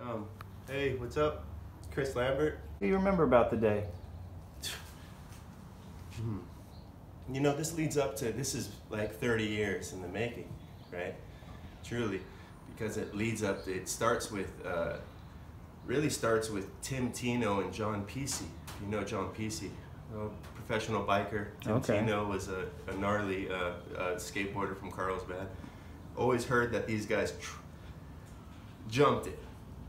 Um, hey, what's up? Chris Lambert. What do you remember about the day? You know, this leads up to this is like 30 years in the making, right? Truly, because it leads up. To, it starts with, uh, really starts with Tim Tino and John Pesci. You know John Pesci, a professional biker. Tim Okay. Tino was a, a gnarly uh, uh, skateboarder from Carlsbad. Always heard that these guys tr- jumped it.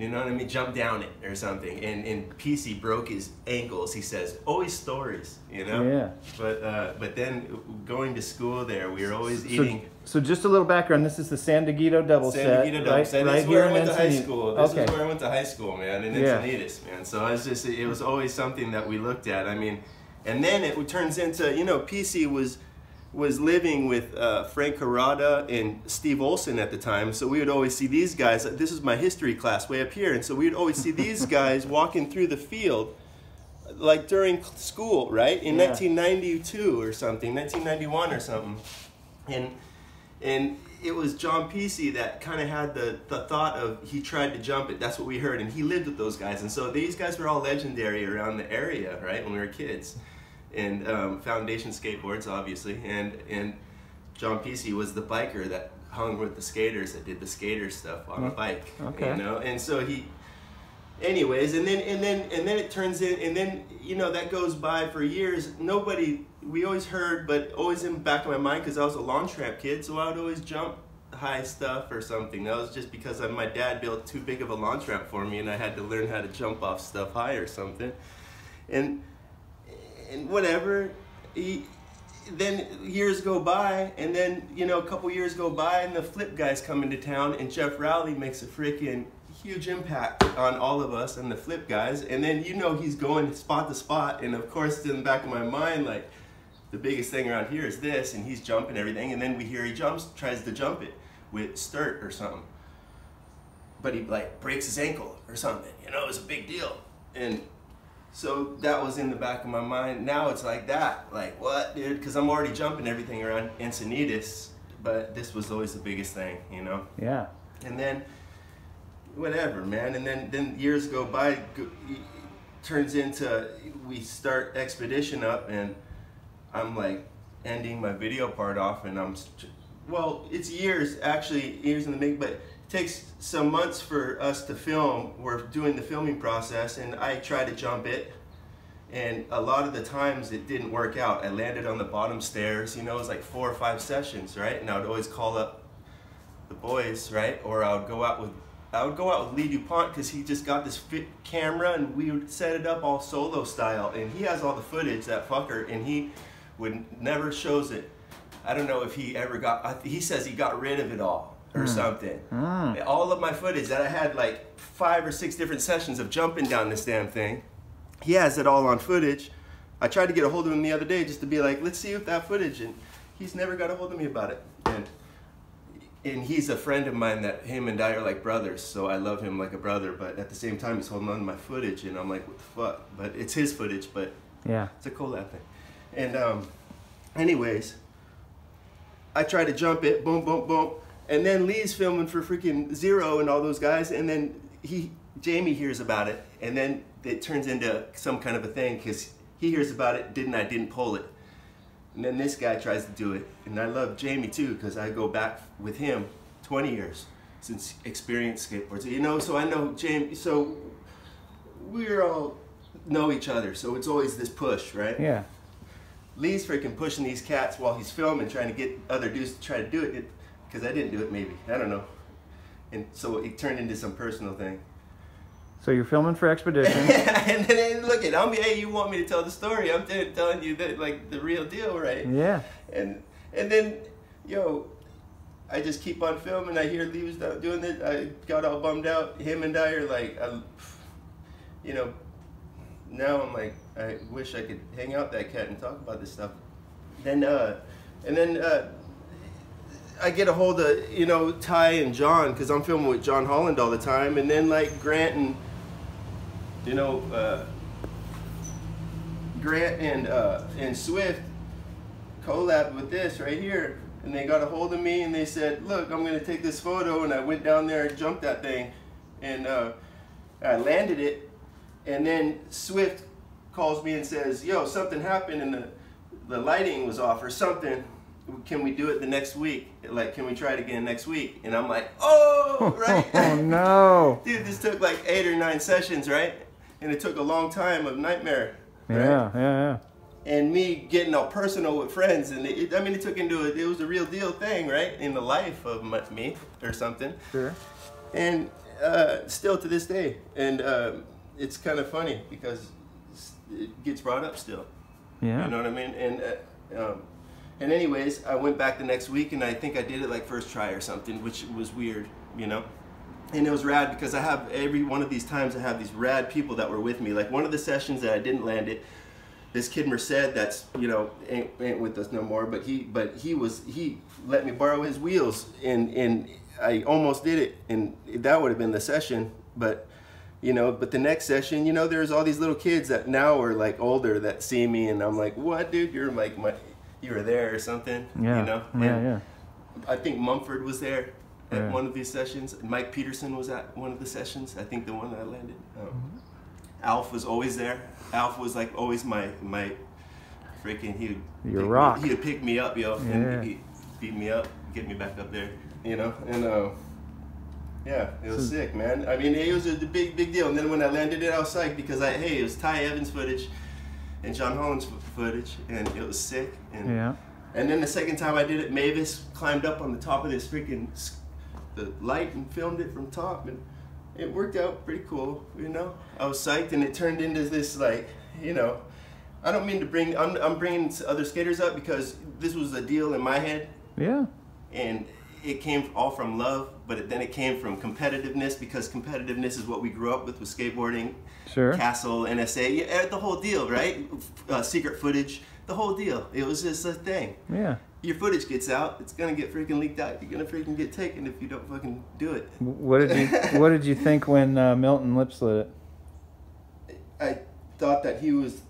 You know what I mean? Jump down it or something. And and PC broke his ankles. He says always stories. You know. Yeah. But uh, but then going to school there, we were always So, eating. so just a little background. This is the San Diego double San set, Diego right, Dumps. And right this is here where I went to high school. This okay. is where I went to high school, man, in Yeah. Encinitas, man. So I was just, it was always something that we looked at. I mean, and then it turns into, you know, PC was was living with uh, Frank Carrada and Steve Olson at the time, so we would always see these guys. This is my history class way up here, and so we would always see these guys walking through the field, like during school, right in Yeah. 1992 or something, 1991 or something, and and it was John Pesci that kind of had the, the thought of he tried to jump it. That's what we heard, and he lived with those guys, and so these guys were all legendary around the area, right, when we were kids, and um, Foundation Skateboards, obviously, and and John Pesci was the biker that hung with the skaters that did the skater stuff on a bike, Okay. you know, and so he. Anyways, and then and then and then it turns in, and then you know that goes by for years. Nobody, we always heard, but always in the back of my mind because I was a lawn trap kid, so I would always jump high stuff or something. That was just because my dad built too big of a lawn trap for me, and I had to learn how to jump off stuff high or something. And and whatever. He, then years go by, and then you know a couple years go by, and the flip guys come into town, and Geoff Rowley makes a freaking huge impact on all of us and the flip guys. And then you know he's going spot to spot, and of course in the back of my mind, like the biggest thing around here is this, and he's jumping everything, and then we hear he jumps, tries to jump it with Sturt or something, but he like breaks his ankle or something. You know, it's a big deal, and so that was in the back of my mind. Now it's like that. Like, what, dude? Because I'm already jumping everything around Encinitas, but this was always the biggest thing, you know? Yeah. And then, whatever, man. And then, then years go by, go, turns into, we start Expedition up, and I'm like ending my video part off, and I'm, well, it's years, actually, years in the make, but takes some months for us to film. We're doing the filming process, and I try to jump it. And a lot of the times it didn't work out. I landed on the bottom stairs, you know, it was like four or five sessions, right? And I would always call up the boys, right? Or I would go out with I would go out with Lee Dupont because he just got this fit camera and we would set it up all solo style. And he has all the footage, that fucker, and he would never shows it. I don't know if he ever got. He says he got rid of it all or something. All of my footage that I had like five or six different sessions of jumping down this damn thing. He has it all on footage. I tried to get a hold of him the other day just to be like, let's see if that footage, and he's never got a hold of me about it. And and he's a friend of mine that him and I are like brothers, so I love him like a brother. But at the same time, he's holding on to my footage, and I'm like, what the fuck? But it's his footage, but Yeah. it's a collab thing. And um, anyways, I try to jump it, boom, boom, boom, and then Lee's filming for freaking Zero and all those guys, and then he Jamie hears about it, and then it turns into some kind of a thing because he hears about it, didn't I? Didn't pull it, and then this guy tries to do it, and I love Jamie too because I go back with him 20 years since experienced skateboards, you know. So I know Jamie. So we're all know each other, so it's always this push, right? Yeah. Lee's freaking pushing these cats while he's filming, trying to get other dudes to try to do it, because I didn't do it, maybe I don't know, and so it turned into some personal thing. So you're filming for Expedition. and then look at I'm hey, you want me to tell the story? I'm telling you that like the real deal, right? yeah. And and then, yo, I just keep on filming. I hear Lee was doing this. I got all bummed out. Him and I are like, I, you know, now I'm like, I wish I could hang out that cat and talk about this stuff. Then, uh, and then uh, I get a hold of you know Ty and John because I'm filming with John Holland all the time, and then like Grant and you know uh, Grant and uh, and Swift collabed with this right here, and they got a hold of me and they said, "Look, I'm gonna take this photo," and I went down there and jumped that thing, and uh, I landed it, and then Swift calls me and says, "Yo, something happened and the the lighting was off or something. Can we do it the next week? Like, can we try it again next week?" And I'm like, "Oh, right." Oh no. Dude, this took like eight or nine sessions, right? And it took a long time of nightmare. Right? Yeah, yeah, yeah. And me getting all personal with friends, and it, I mean, it took into it. It was a real deal thing, right, in the life of me or something. Sure. And uh, still to this day, and um, it's kind of funny because it gets brought up still. Yeah. You know what I mean? And uh, um, and anyways, I went back the next week, and I think I did it like first try or something, which was weird, you know. And it was rad because I have every one of these times I have these rad people that were with me. Like one of the sessions that I didn't land it, this kid Merced that's you know ain't, ain't with us no more, but he but he was he let me borrow his wheels and and I almost did it, and that would have been the session, but you know but the next session you know there's all these little kids that now are like older that see me and i'm like what dude you're like my you were there or something Yeah. you know Yeah, And yeah. i think mumford was there at Yeah. one of these sessions mike peterson was at one of the sessions i think the one that i landed um, Mm-hmm. alf was always there alf was like always my my freaking he would Your pick me- rock. he would pick me up yo Yeah. and he'd beat me up get me back up there you know and uh yeah, it was So- sick, man. I mean, it was a big, big deal. And then when I landed it, I was psyched because I, hey, it was Ty Evans footage and John Holland's footage, and it was sick. And Yeah. and then the second time I did it, Mavis climbed up on the top of this freaking the light and filmed it from top, and it worked out pretty cool. You know, I was psyched, and it turned into this like, you know, I don't mean to bring. I'm I'm bringing other skaters up because this was a deal in my head Yeah. and it came all from love but it, then it came from competitiveness because competitiveness is what we grew up with with skateboarding Sure. castle nsa yeah, eh, the whole deal right uh, secret footage the whole deal it was just a thing Yeah. your footage gets out it's gonna get freaking leaked out you're gonna freaking get taken if you don't fucking do it What did you What did you think when uh, Milton lip slid it? i thought that he was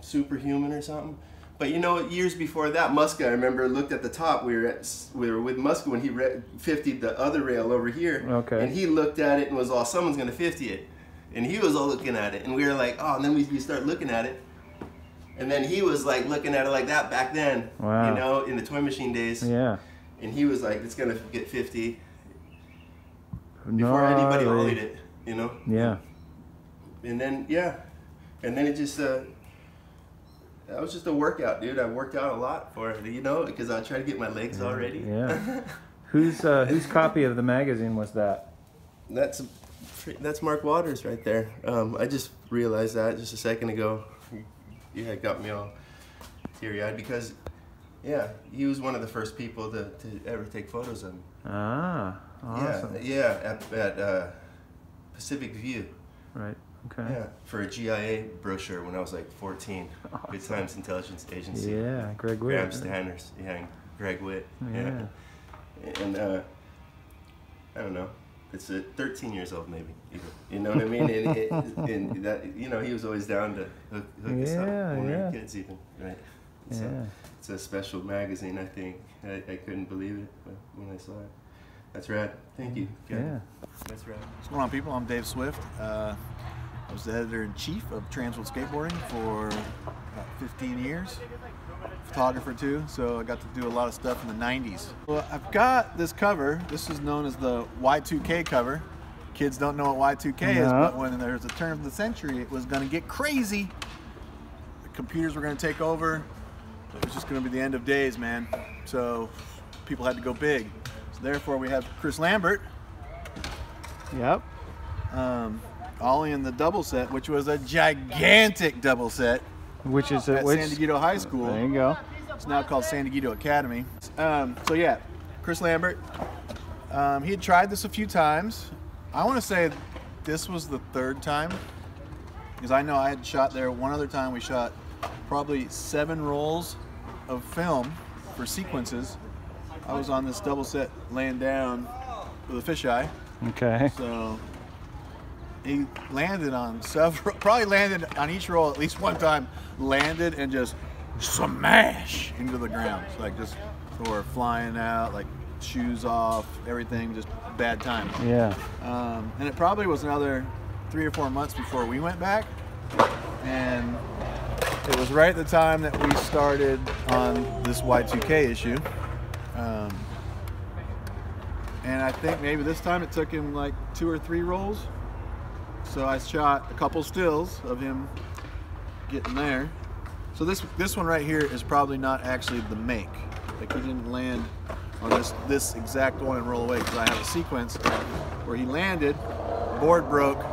superhuman or something but you know, years before that, Muska, I remember looked at the top. We were at, we were with Muska when he re- 50'd the other rail over here. Okay. And he looked at it and was all, someone's gonna 50 it, and he was all looking at it, and we were like, oh, and then we, we start looking at it, and then he was like looking at it like that back then. Wow. You know, in the toy machine days. Yeah. And he was like, it's gonna get 50 before anybody Gnarly. ollied it. You know. Yeah. And then yeah, and then it just uh, that was just a workout, dude. I worked out a lot for it, you know, because I tried to get my legs all ready. Yeah. Whose uh, Whose copy of the magazine was that? that's that's Mark Waters right there. Um, I just realized that just a second ago. Yeah, it got me all teary eyed because, yeah, he was one of the first people to, to ever take photos of me. Ah. Awesome. Yeah, yeah, at, at uh, Pacific View. Right. Okay. Yeah, for a GIA brochure when I was like 14. Good Times Intelligence Agency. Yeah. Greg Witt. Graham Witt. Stanners, yeah, and Greg Witt. Yeah. And uh, I don't know. It's a 13 years old, maybe. Even. You know what I mean? And, it, and that, you know, he was always down to hook, hook us up Yeah, when we yeah. were kids, even. Right. So Yeah. it's a special magazine, I think. I, I couldn't believe it when I saw it. That's rad. Thank you. Kevin. Yeah. That's rad. What's going on, people? I'm Dave Swift. Uh, I was the editor in chief of Transworld Skateboarding for about 15 years. Photographer too, so I got to do a lot of stuff in the 90s. Well, I've got this cover. This is known as the Y2K cover. Kids don't know what Y2K is, but when there's a turn of the century, it was going to get crazy. The computers were going to take over. It was just going to be the end of days, man. So people had to go big. So therefore, we have Chris Lambert, Yep. um, Ollie in the double set, which was a gigantic double set Which is a, at which? San Diego High School. There you go. It's now called San Diego Academy. Um, so yeah, Chris Lambert. Um, he had tried this a few times. I want to say this was the third time because I know I had shot there one other time. We shot probably seven rolls of film for sequences. I was on this double set laying down with a fisheye. Okay. So he landed on several, probably landed on each roll at least one time, landed and just smash into the ground. Like just or flying out, like shoes off, everything, just bad time. Yeah. Um, and it probably was another three or four months before we went back, and it was right at the time that we started on this Y2K issue. Um, and I think maybe this time it took him like two or three rolls. So I shot a couple stills of him getting there. So this this one right here is probably not actually the make. Like he didn't land on this this exact one and roll away because I have a sequence where he landed, board broke,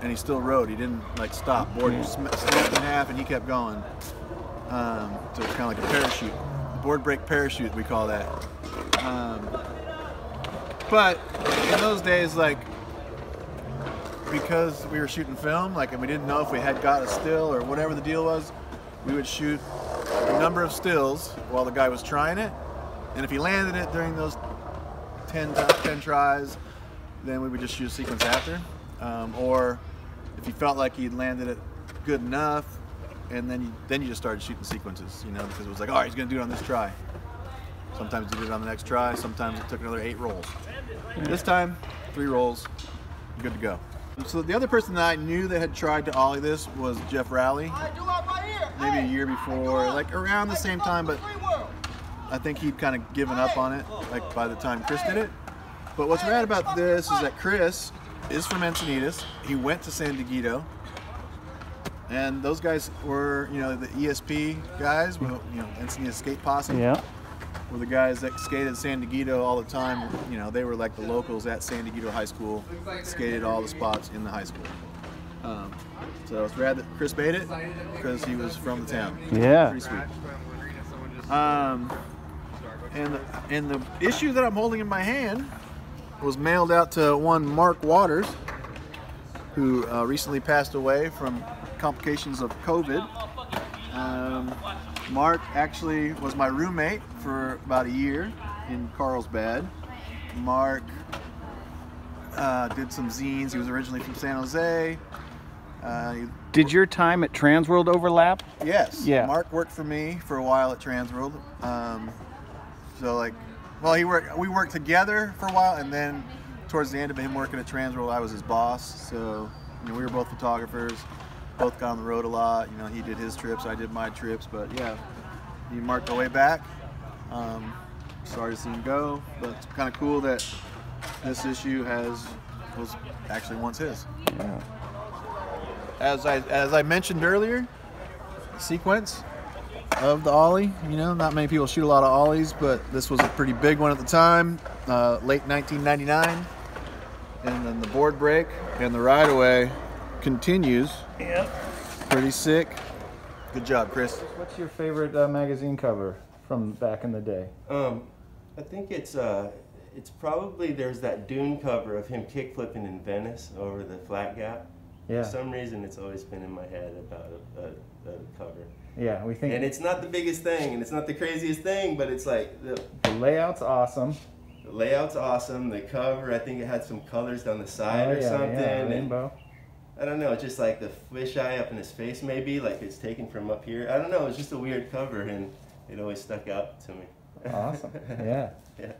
and he still rode. He didn't like stop. Board snapped in half and he kept going. Um, so it's kind of like a parachute, board break parachute we call that. Um, but in those days, like because we were shooting film, like, and we didn't know if we had got a still or whatever the deal was, we would shoot a number of stills while the guy was trying it. And if he landed it during those 10, 10 tries, then we would just shoot a sequence after. Um, or if he felt like he'd landed it good enough, and then you, then you just started shooting sequences, you know, because it was like, all right, he's gonna do it on this try. Sometimes he did it on the next try. Sometimes it took another eight rolls. This time, three rolls, good to go. So the other person that I knew that had tried to ollie this was Geoff Rowley, maybe a year before, like around the same time, but I think he'd kind of given up on it, like by the time Chris did it. But what's rad about this is that Chris is from Encinitas. He went to San Diego, and those guys were, you know, the ESP guys, you know, Encinitas Skate Posse. Yeah. Were the guys that skated San Diego all the time. You know, they were like the locals at San Diego High School, skated all the spots in the high school. Um, so it's rad that Chris made it because he was from the town. Yeah. Pretty sweet. Um, and the, and the issue that I'm holding in my hand was mailed out to one Mark Waters, who uh, recently passed away from complications of COVID. Um, Mark actually was my roommate for about a year in Carlsbad. Mark uh, did some zines. He was originally from San Jose. Uh, Did your time at Transworld overlap? yes. Yeah. Mark worked for me for a while at Transworld. Um, so like, well, he worked. We worked together for a while, and then towards the end of him working at Transworld, I was his boss. So you know, we were both photographers. Both got on the road a lot. You know, he did his trips, I did my trips. But yeah, he marked our way back. Um, sorry to see him go, but it's kind of cool that this issue has was actually once his. Yeah. As I as I mentioned earlier, sequence of the ollie. You know, not many people shoot a lot of ollies, but this was a pretty big one at the time, uh, late 1999. And then the board break and the ride away continues. Yep. Pretty sick. Good job, Chris. What's your favorite uh, magazine cover from back in the day? Um, I think it's uh, it's probably there's that Dune cover of him kickflipping in Venice over the flat gap. Yeah. For some reason, it's always been in my head about a, a, a cover. Yeah, we think And it's not the biggest thing, and it's not the craziest thing, but it's like the, the layout's awesome. the layout's awesome. The cover, I think it had some colors down the side oh, or yeah, something. yeah, and rainbow. I don't know, just like the fish eye up in his face, maybe like it's taken from up here. I don't know. It's just a weird cover, and it always stuck out to me. Awesome. Yeah. yeah.